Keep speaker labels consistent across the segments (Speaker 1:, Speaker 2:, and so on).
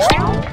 Speaker 1: Okie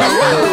Speaker 1: Time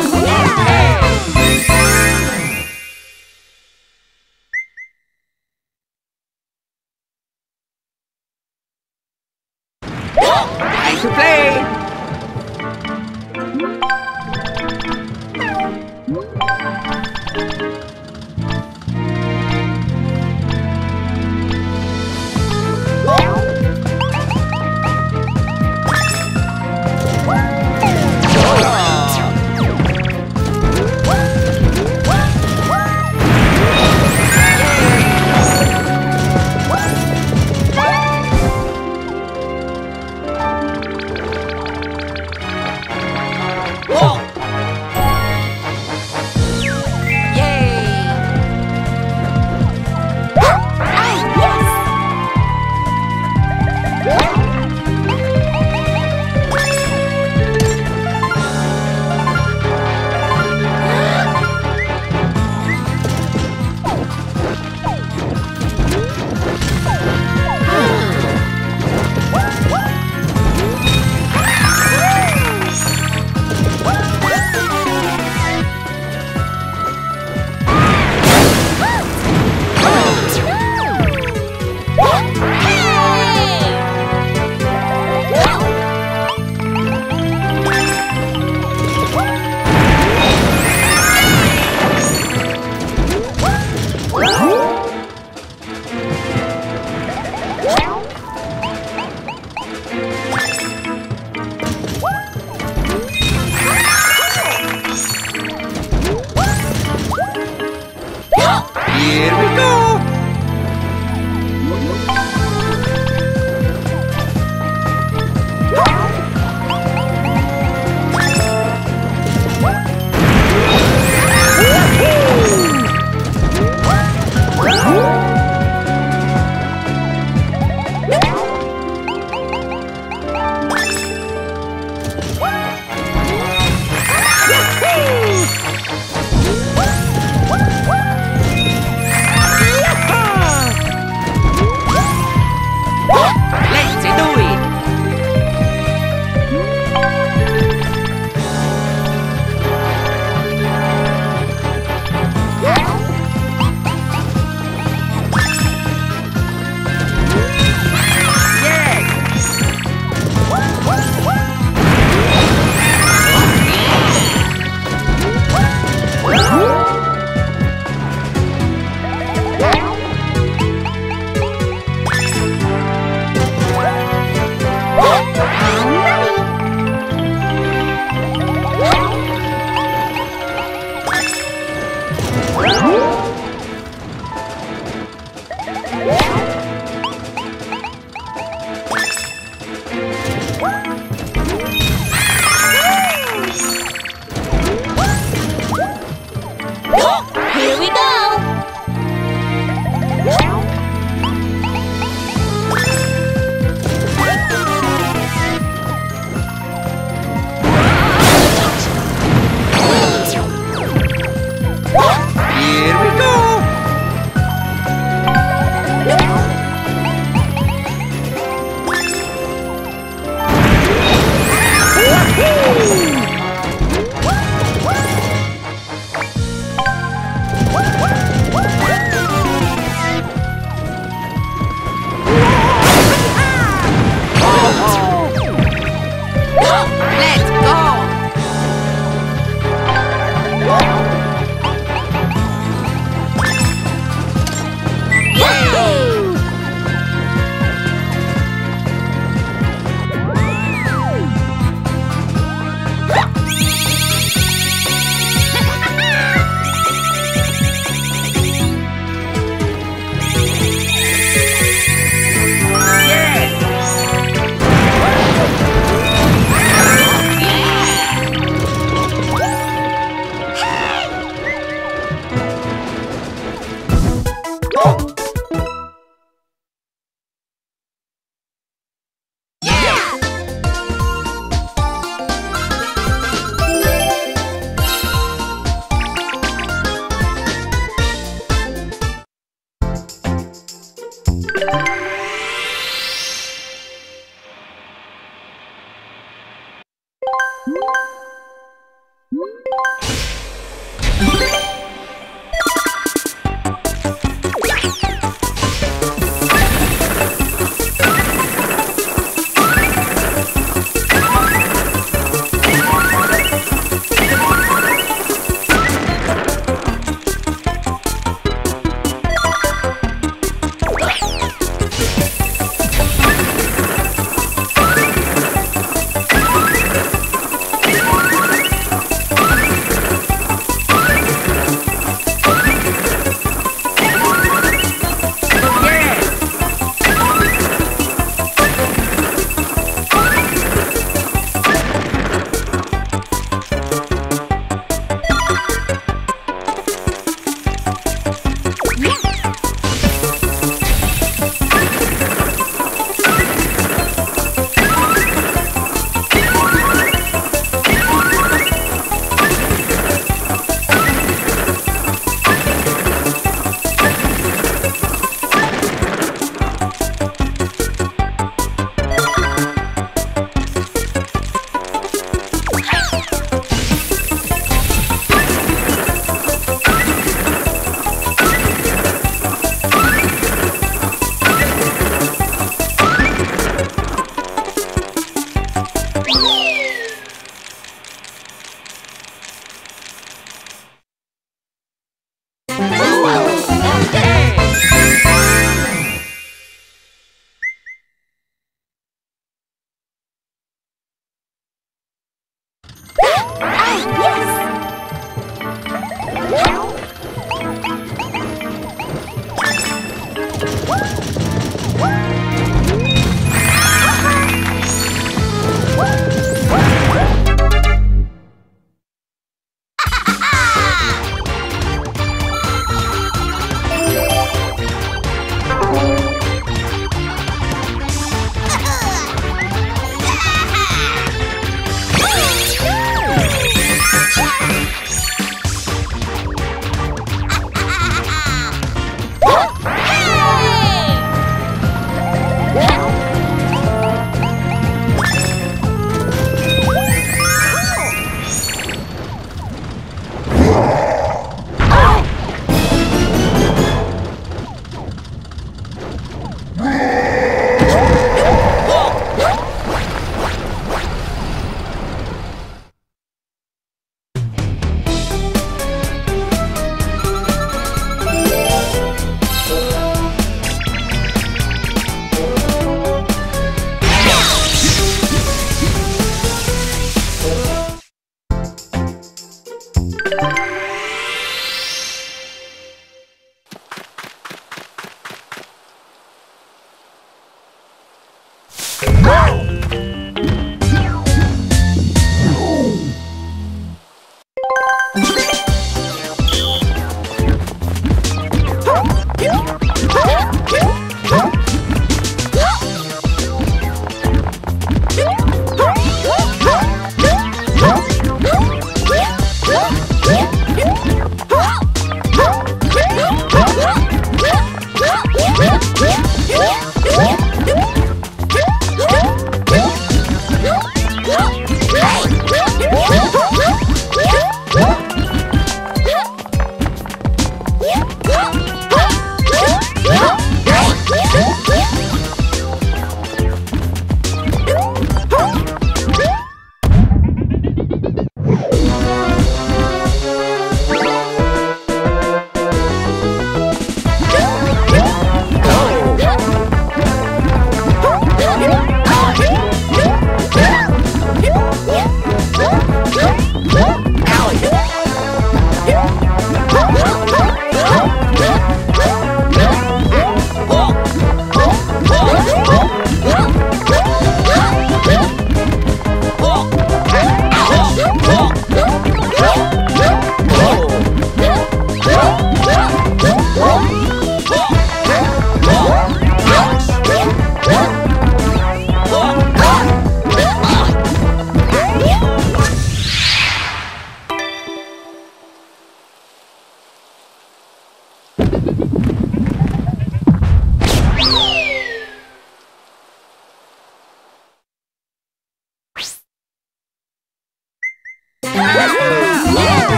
Speaker 1: 어?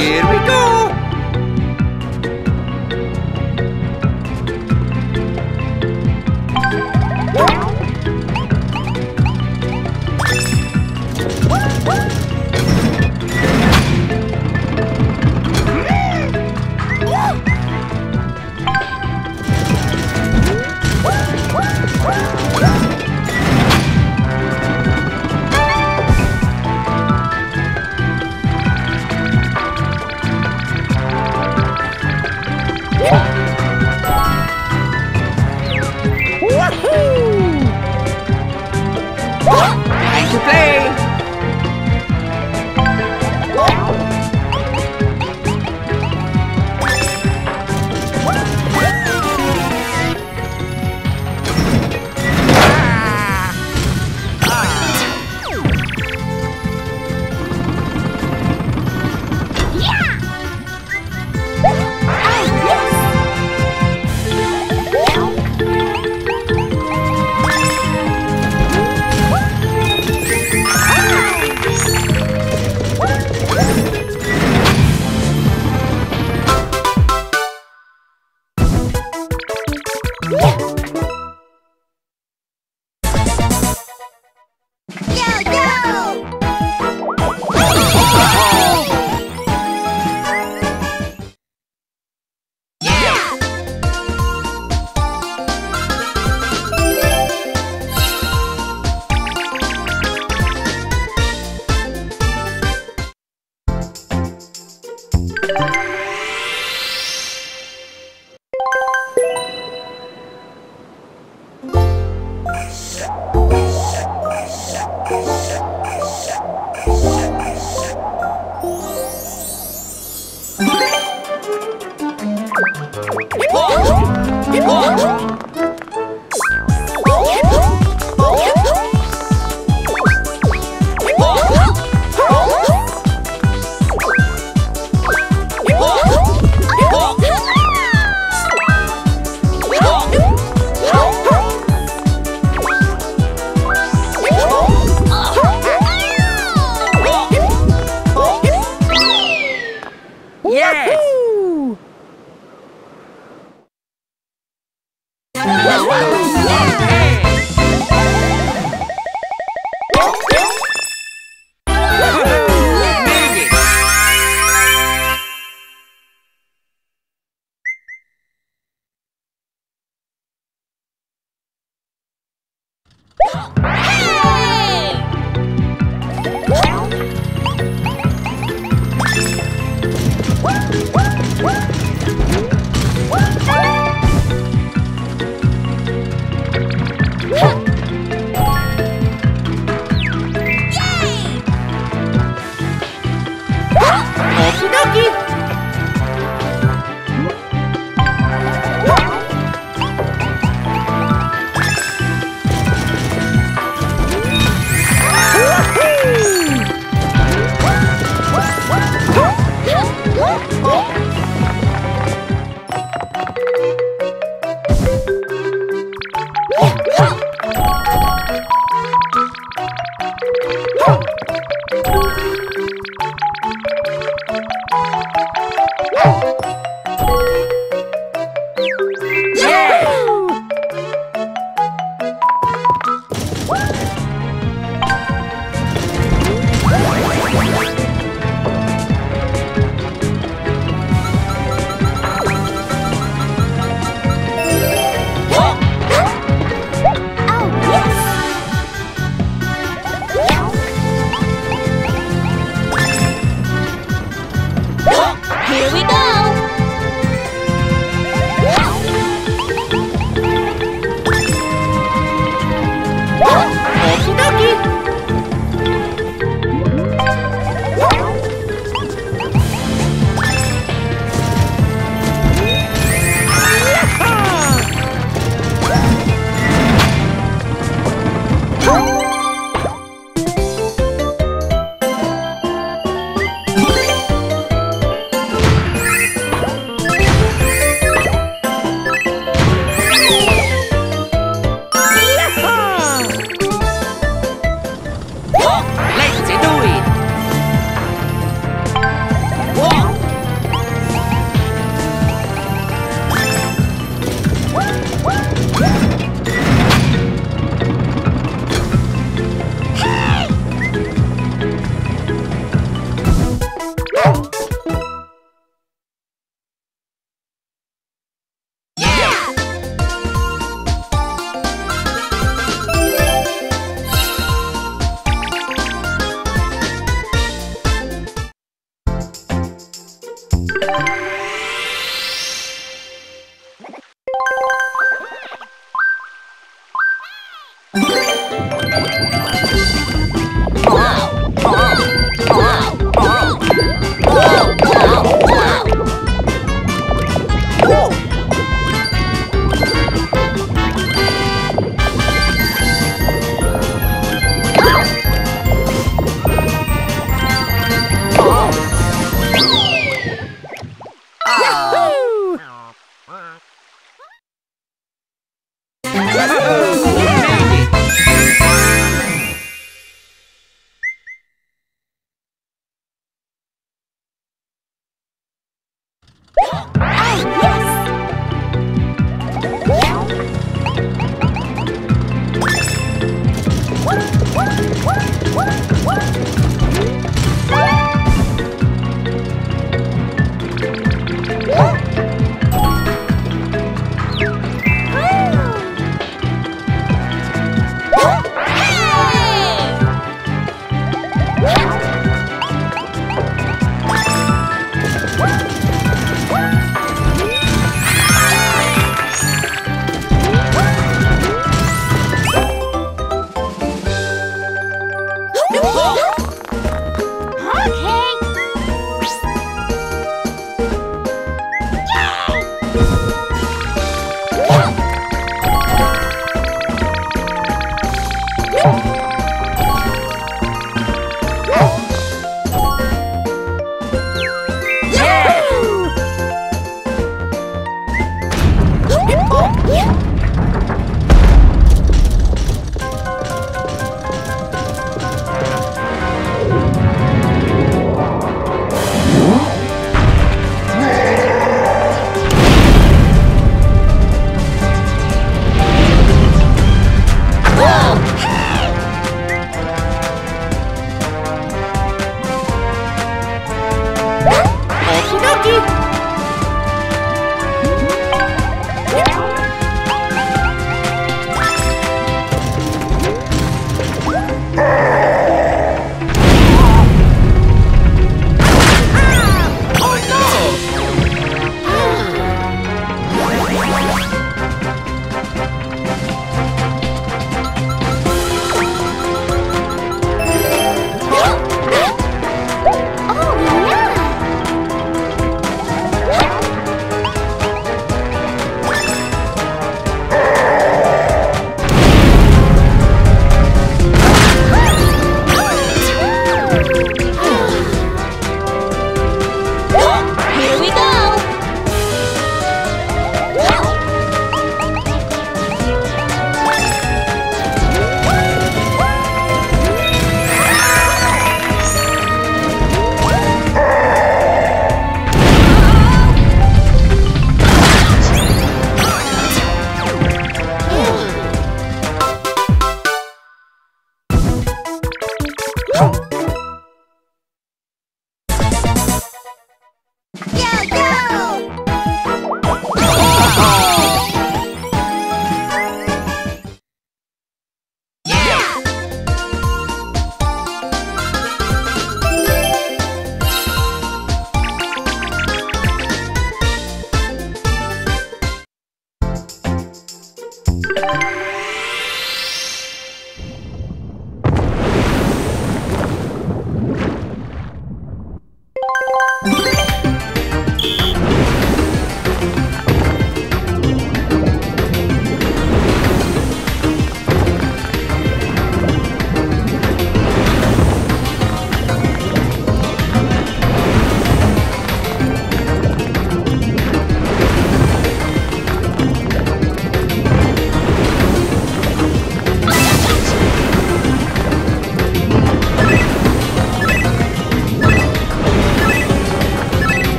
Speaker 2: Ah!